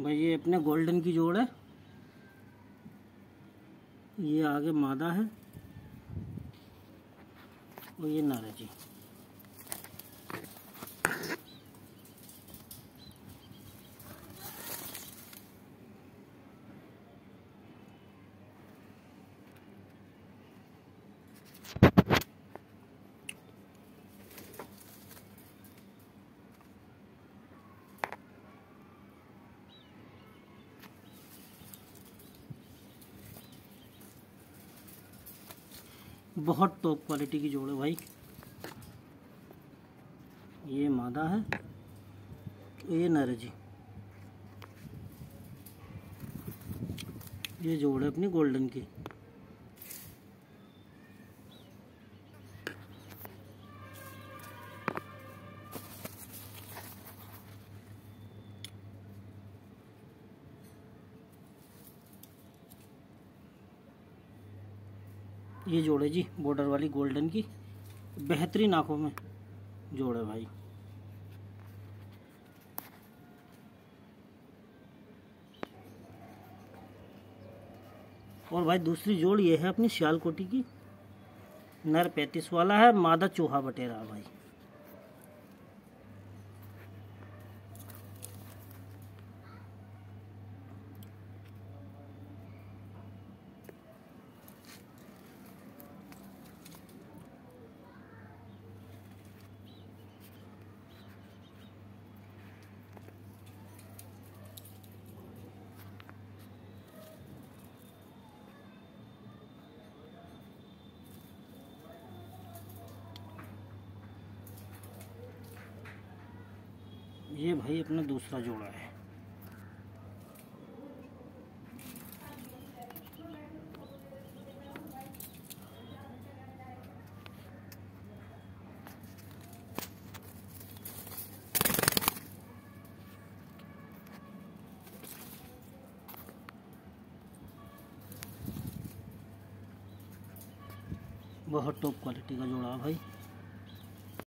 भाई ये अपने गोल्डन की जोड़ है। ये आगे मादा है। और ये नारा बहुत टॉप क्वालिटी की जोड़ है भाई। ये मादा है, ये नर जी। ये जोड़ है अपनी गोल्डन की। ये जोड़े जी बॉर्डर वाली गोल्डन की। बेहतरीन आँखों में जोड़े भाई। और भाई दूसरी जोड़ ये है अपनी सियालकोटी की। नर पैंतीस वाला है, मादा चूहा बटेरा भाई। ये भाई अपना दूसरा जोड़ा है। बहुत टॉप क्वालिटी का जोड़ा है भाई।